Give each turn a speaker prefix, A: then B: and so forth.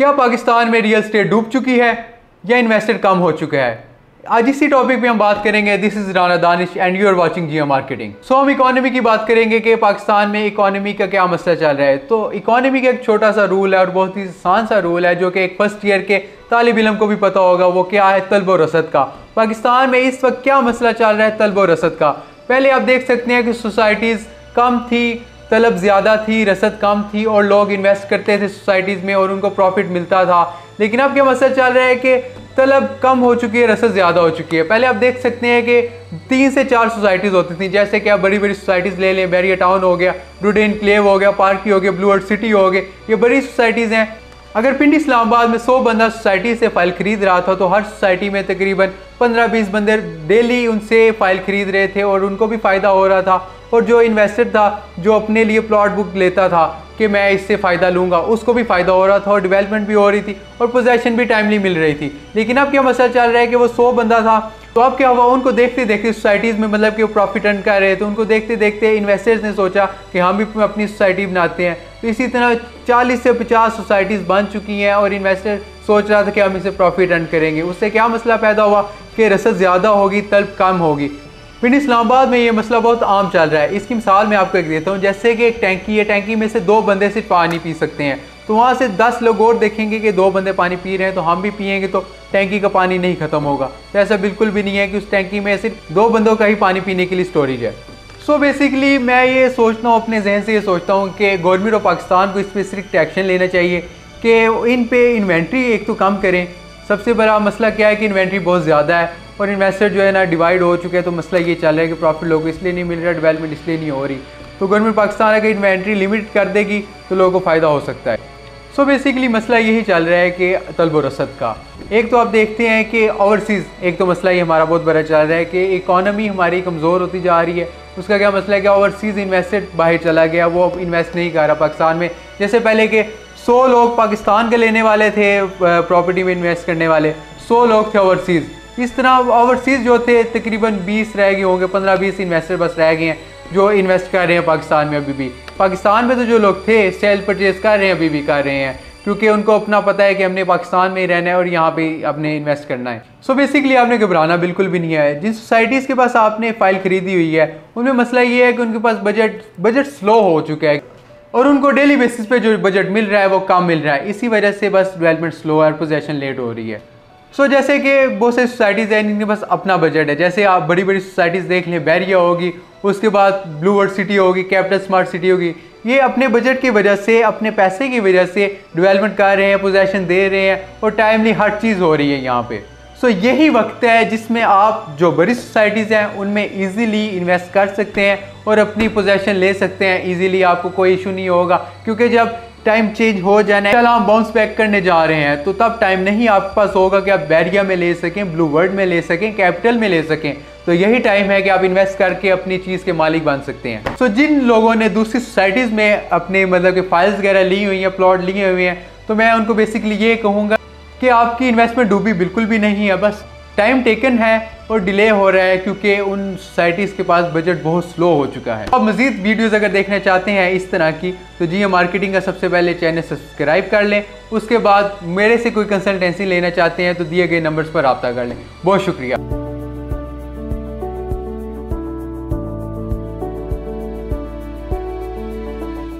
A: क्या पाकिस्तान में real estate डूब चुकी है या इन्वेस्टर कम हो चुका है? आज इसी टॉपिक पे हम बात करेंगे। This is Rana Danish and you are watching geo marketing so हम इकोनॉमी की बात करेंगे कि पाकिस्तान में इकोनॉमी का क्या मसला चल रहा है। तो इकोनॉमी का एक छोटा सा रूल है और बहुत ही आसान सा रूल है, जो कि एक फ़र्स्ट ईयर के तालब इलम को भी पता होगा। वो क्या है? तलब रसद का। पाकिस्तान में इस वक्त क्या मसला चल रहा है? तलब रसद का। पहले आप देख सकते हैं कि सोसाइटीज़ कम थी तलब ज़्यादा थी, रसद कम थी और लोग इन्वेस्ट करते थे सोसाइटीज़ में और उनको प्रॉफिट मिलता था। लेकिन अब क्या मसला चल रहा है कि तलब कम हो चुकी है, रसद ज़्यादा हो चुकी है। पहले आप देख सकते हैं कि तीन से चार सोसाइटीज़ होती थी। जैसे कि आप बड़ी बड़ी सोसाइटीज़ ले लें बैरिया टाउन हो गया रुडेन क्लेव हो गया पार्की हो गया ब्लू अर्थ सिटी हो गए, ये बड़ी सोसाइटीज़ हैं। अगर पिंड इस्लामाबाद में 100 बंदा सोसाइटी से फ़ाइल ख़रीद रहा था तो हर सोसाइटी में तकरीबन 15-20 बंदे डेली उनसे फ़ाइल ख़रीद रहे थे और उनको भी फ़ायदा हो रहा था। और जो इन्वेस्टर था, जो अपने लिए प्लॉट बुक लेता था कि मैं इससे फ़ायदा लूँगा, उसको भी फ़ायदा हो रहा था और डेवलपमेंट भी हो रही थी और पोजेशन भी टाइमली मिल रही थी। लेकिन अब क्या मसला चल रहा है कि वो सौ बंदा था तो अब क्या हुआ, उनको देखते देखते सोसाइटीज़ में मतलब कि वो प्रॉफिट अर्न कर रहे थे, उनको देखते देखते इन्वेस्टर्स ने सोचा कि हम भी अपनी सोसाइटी बनाते हैं। तो इसी तरह 40 से 50 सोसाइटीज़ बन चुकी हैं और इन्वेस्टर सोच रहा था कि हम इसे प्रॉफिट अर्न करेंगे। उससे क्या मसला पैदा हुआ कि रसद ज़्यादा होगी, तलब कम होगी। पिंड इस्लामाबाद में ये मसला बहुत आम चल रहा है। इसकी मिसाल मैं आपको एक देता हूँ। जैसे कि एक टैंकी है, टैंकी में से दो बंदे सिर्फ़ पानी पी सकते हैं। तो वहाँ से दस लोग और देखेंगे कि दो बंदे पानी पी रहे हैं तो हम भी पियेंगे तो टैंकी का पानी नहीं ख़त्म होगा। तो ऐसा बिल्कुल भी नहीं है कि उस टैंकी में सिर्फ़ दो बंदों का ही पानी पीने के लिए स्टोरेज है। सो so बेसिकली मैं ये सोचता हूँ, अपने जहन से ये सोचता हूँ कि गवर्नमेंट ऑफ़ पाकिस्तान को इस पर स्ट्रिक्ट एक्शन लेना चाहिए कि इन पे इन्वेंट्री एक तो कम करें। सबसे बड़ा मसला क्या है कि इन्वेंट्री बहुत ज़्यादा है। और इन्वेस्टर जो है ना डिवाइड हो चुके हैं तो मसला ये चल रहा है कि प्रॉफिट लोगों को इसलिए नहीं मिल रहा डेवलपमेंट इसलिए नहीं हो रही। तो गवर्नमेंट पाकिस्तान अगर इन्वेंट्री लिमिट कर देगी तो लोगों को फ़ायदा हो सकता है। सो so बेसिकली मसला यही चल रहा है कि तलब रसद का। एक तो आप देखते हैं कि ओवरसीज़ एक तो मसला ये हमारा बहुत बड़ा चल रहा है कि इकॉनमी हमारी कमज़ोर होती जा रही है। उसका क्या मसला है कि ओवरसीज़ इन्वेस्टेड बाहर चला गया, वो अब इन्वेस्ट नहीं कर रहा पाकिस्तान में। जैसे पहले के सौ लोग पाकिस्तान के लेने वाले थे प्रॉपर्टी में इन्वेस्ट करने वाले, सौ लोग थे ओवरसीज़ इस तरह ओवरसीज़ जो थे, तकरीबन 20 रह गए होंगे 15-20 इन्वेस्टर बस रह गए हैं, जो इन्वेस्ट कर रहे हैं पाकिस्तान में अभी भी। पाकिस्तान में तो जो लोग थे सेल परचेज कर रहे हैं, अभी भी कर रहे हैं, क्योंकि उनको अपना पता है कि हमने पाकिस्तान में ही रहना है और यहाँ पे अपने इन्वेस्ट करना है। सो so बेसिकली आपने घबराना बिल्कुल भी नहीं है। जिन सोसाइटीज़ के पास आपने फ़ाइल खरीदी हुई है, उनमें मसला ये है कि उनके पास बजट बजट स्लो हो चुका है और उनको डेली बेसिस पे जो बजट मिल रहा है, वो कम मिल रहा है। इसी वजह से बस डेवलपमेंट स्लो है और पोजेशन लेट हो रही है। सो so, जैसे कि बहुत सारी सोसाइटीज़ हैं इनके पास अपना बजट है। जैसे आप बड़ी बड़ी सोसाइटीज़ देख लें बैरिया होगी उसके बाद ब्लू वर्ड सिटी होगी कैपिटल स्मार्ट सिटी होगी। ये अपने बजट की वजह से अपने पैसे की वजह से डेवलपमेंट कर रहे हैं पोजेशन दे रहे हैं और टाइमली हर चीज़ हो रही है यहाँ पे। सो so, यही वक्त है जिसमें आप जो बड़ी सोसाइटीज़ हैं उनमें इजीली इन्वेस्ट कर सकते हैं और अपनी पोजेशन ले सकते हैं। इजीली आपको कोई इशू नहीं होगा क्योंकि जब टाइम चेंज हो जाना चल हम बाउंस बैक करने जा रहे हैं। तो तब टाइम नहीं आपके पास होगा कि आप बैरिया में ले सकें ब्लू वर्ड में ले सकें कैपिटल में ले सकें। तो यही टाइम है कि आप इन्वेस्ट करके अपनी चीज़ के मालिक बन सकते हैं। तो so, जिन लोगों ने दूसरी सोसाइटीज़ में अपने मतलब कि फाइल्स वगैरह ली हुई हैं प्लॉट लिए हुए हैं तो मैं उनको बेसिकली ये कहूँगा कि आपकी इन्वेस्टमेंट डूबी बिल्कुल भी नहीं है बस टाइम टेकन है और डिले हो रहा है क्योंकि उन सोसाइटीज़ के पास बजट बहुत स्लो हो चुका है। आप मजीद वीडियोज़ अगर देखना चाहते हैं इस तरह की तो जी मार्केटिंग का सबसे पहले चैनल सब्सक्राइब कर लें। उसके बाद मेरे से कोई कंसल्टेंसी लेना चाहते हैं तो दिए गए नंबर्स पर रबता कर लें। बहुत शुक्रिया।